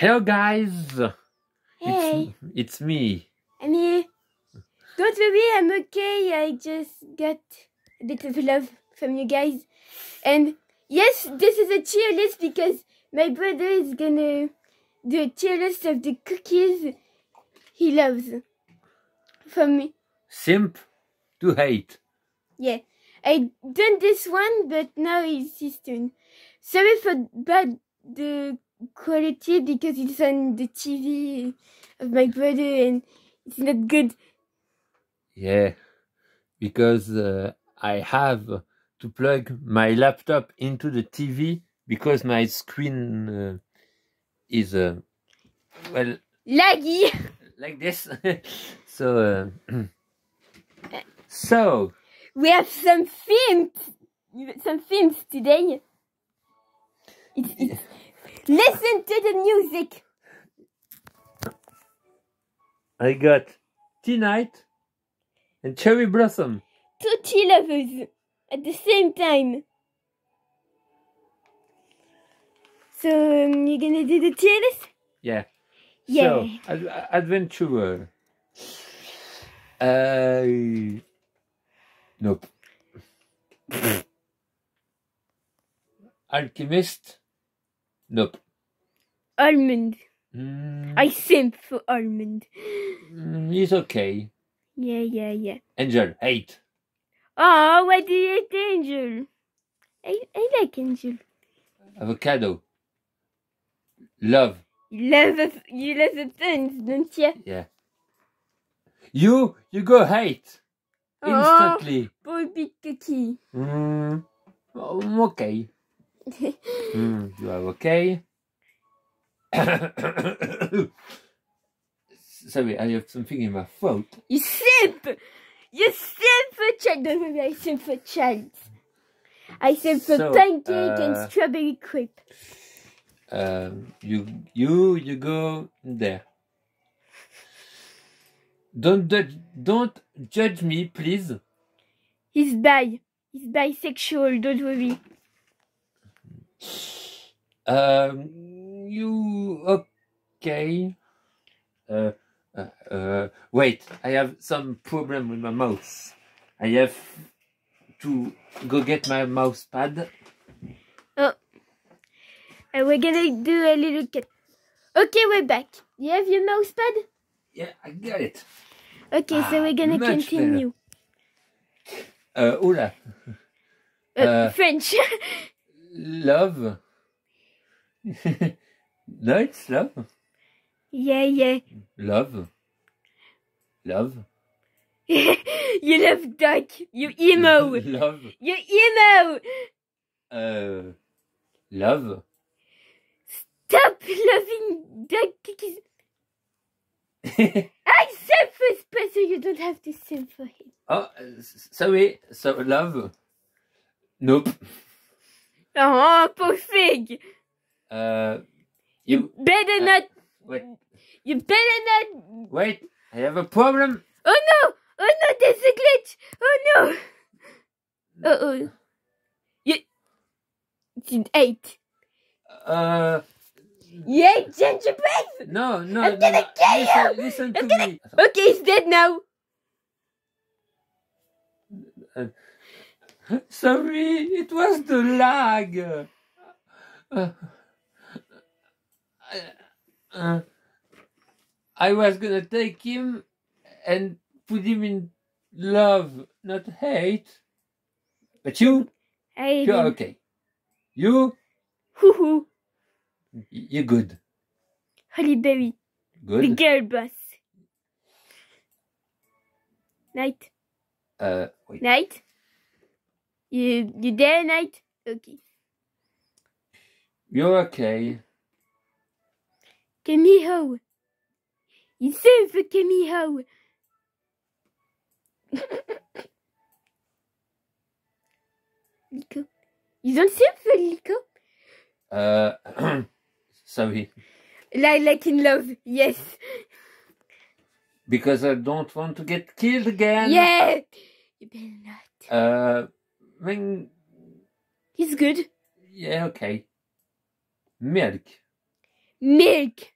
Hello, guys. Hey, It's, it's me. I'm here. Don't worry, I'm okay. I just got a bit of love from you guys. And yes, this is a cheer list because my brother is gonna do a tier list of the cookies he loves from me. Simp to hate. Yeah, I done this one, but now it's his turn. Sorry for bad the quality because it's on the TV of my brother and it's not good. Yeah, because uh, I have to plug my laptop into the TV because my screen uh, is uh, well Laggy. like this. so uh, so We have some films, some films today. It's, it's, listen to the music. I got Tea Knight and Cherry Blossom. Two tea lovers at the same time. So um, you're gonna do the list? Yeah. Yeah. So, ad- adventurer. Uh, nope. Alchemist. Nope. Almond. Mm, I simp for almond. mm, he's okay. Yeah, yeah, yeah. Angel, hate. Oh, why do you hate Angel? I, I like Angel. Avocado. Love. You love the, you love the puns, don't you? Yeah. You, you go hate. Oh. Instantly. Poor big cookie. Mm, okay. Mm, you are okay. Sorry, I have something in my throat. You simp! You simp for child. Don't worry, I simp for child. I simp for So, pancake uh, and strawberry crepe. Um, you, you, you go there. Don't judge, don't judge me, please. He's bi. He's bisexual, don't worry. Um, you okay? Uh, uh, uh, wait, I have some problem with my mouse. I have to go get my mouse pad. Oh, and we're gonna do a little cut. Okay, we're back. You have your mouse pad? Yeah, I got it. Okay, so Ah, we're gonna continue. Uh, Ola, Uh, Uh, French. love. no, it's love. yeah, yeah. Love. Love. you love duck. You emo. love. You emo. Uh, love. Stop loving duck cookies. I said for Spencer. You don't have to simp for him. oh, sorry. So love. Nope. Oh, poor fig. Uh, you Better Uh, not. wait. You better not. Wait. I have a problem. Oh no! Oh no! There's a glitch. Oh no! Uh oh. You. It's eight. Uh, You ate gingerbread. no, no. I'm gonna no. kill listen, you. listen to I'm gonna- me. Okay, he's dead now. Sorry, it was the lag. Uh, uh, I was gonna take him and put him in love, not hate. But you, I you're okay. You, Hoo hoo. you're good. Holly Berry. The Good. girl boss. Knight. Uh, wait. Knight. You you there, Knight? Okay. You're okay. Kumiho. You serve for Kumiho. Lico. You don't serve for Lico? Uh, sorry. Like, like in love, yes. Because I don't want to get killed again. Yeah! You better not. Uh, when, He's good. yeah, okay. Milk. milk.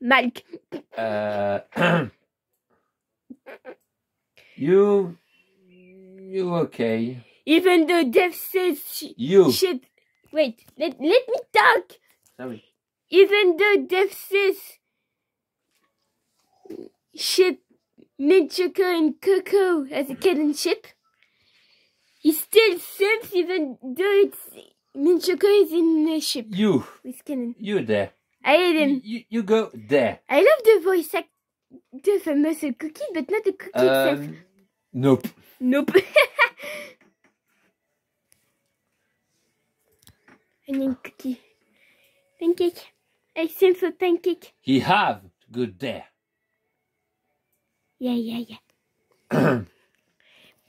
Milk. Uh, you, you okay? Even though Death says sh- You. Wait, let, let me talk. Sorry. Even though Death says ship Mint and Coco as a kitten ship, he still simps even though it's Mint Choco is in the ship You. with Kenan. You there. I hate him. You, you go there. I love the voice actor for Muscle Cookie, but not the cookie itself. Um, nope. Nope. and then cookie. Pancake. I sing for pancake. He have to go there. Yeah, yeah, yeah.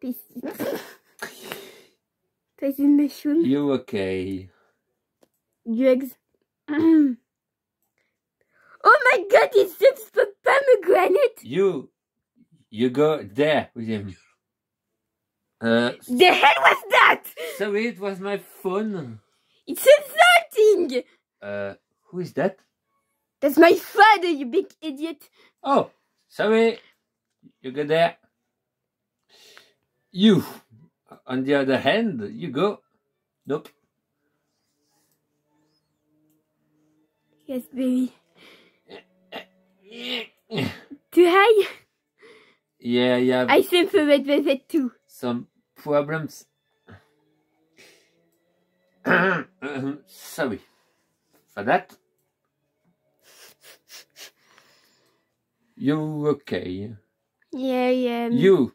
Parfait. Peace. Peace mushroom. You okay? Drugs. oh my god, it's for pomegranate. You, you go there with him. Uh, The hell was that? sorry, it was my phone. It's insulting. Uh, who is that? That's my father, you big idiot. Oh, sorry. You go there. You, on the other hand, you go. Nope. Yes, baby. Too high? Yeah, yeah. I sing for red velvet too. some problems. Sorry for that. You okay? Yeah, yeah. You.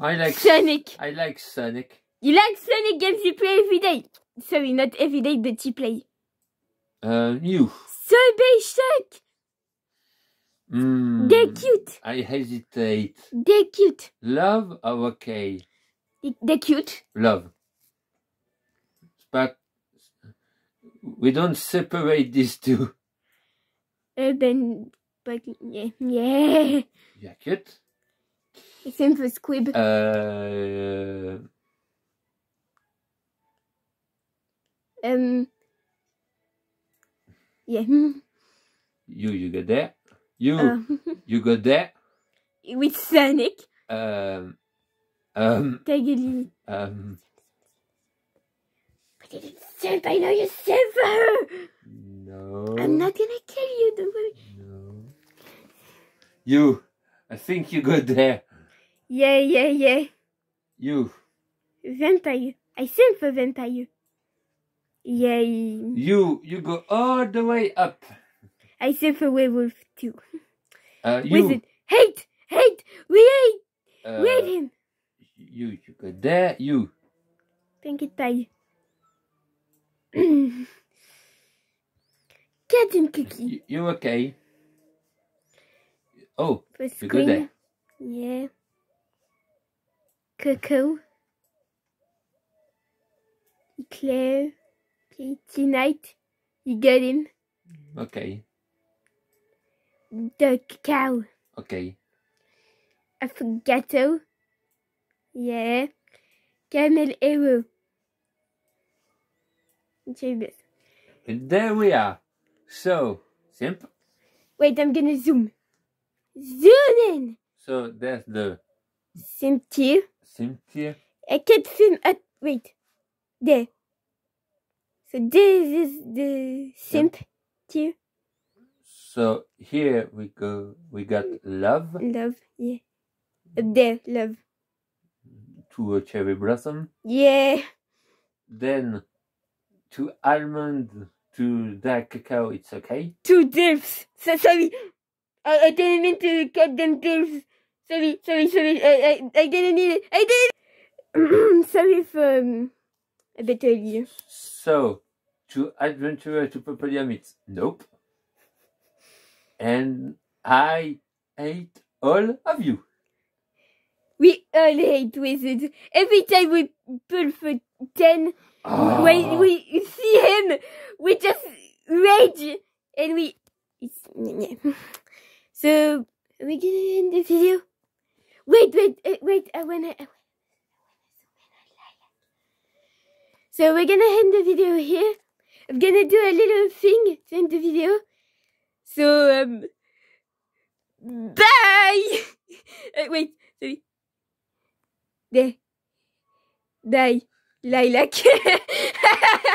I like Sonic. I like Sonic. You like Sonic games you play every day? Sorry, not every day, but you play. Uh, you. So Shark. Mm, They're cute. I hesitate. They're cute. Love or okay? They- They're cute. Love. But we don't separate these two. Then, But yeah, yeah. Yeah, cute. Same for Squib. Uh, Um. Yeah. you you got there. You Uh, you got there. with Sonic. Um, um, Taggy. um, But it's simp. I know you're simp. no. I'm not gonna kill you. Don't worry. No. You. I think you got there. Yeah, yeah, yeah. You. Vampire. I simp for vampire. Yay. You. You go all the way up. I simp for werewolf too. Uh, you. Wizard. Hate! Hate! We hate! Uh, we hate him! you. You go there. You. Pie. Cat and cookie. You, you okay? Oh, For you go there. Yeah. Coco. Eclair. Pretty night. You got him. Okay. The cow. Okay. Affogato. Yeah. Caramel Arrow. And there we are. So, simp. Wait, I'm gonna zoom. Zoom in! So there's the Simp tier. simp here. I can't film at. Wait. There. So this is the simp tier. So here we go. We got love Love. Yeah. Up there. Love. to a cherry blossom. Yeah. Then to almond to dark cacao. It's okay. To dilfs. So sorry. I, I didn't mean to cut them dilfs. Sorry, sorry, sorry. I, I, I didn't need it. I didn't. sorry for um, a bit earlier. So to adventurer to Papaya meets nope. And I hate all of you. We all hate wizards. Every time we pull for 10, Ah. when we see him, we just rage and we. It's, so, are we gonna end the video? Wait, wait, uh, wait. I wanna So we're gonna end the video here. I'm gonna do a little thing to end the video. So um bye uh, wait, sorry. There. Bye. Lilac.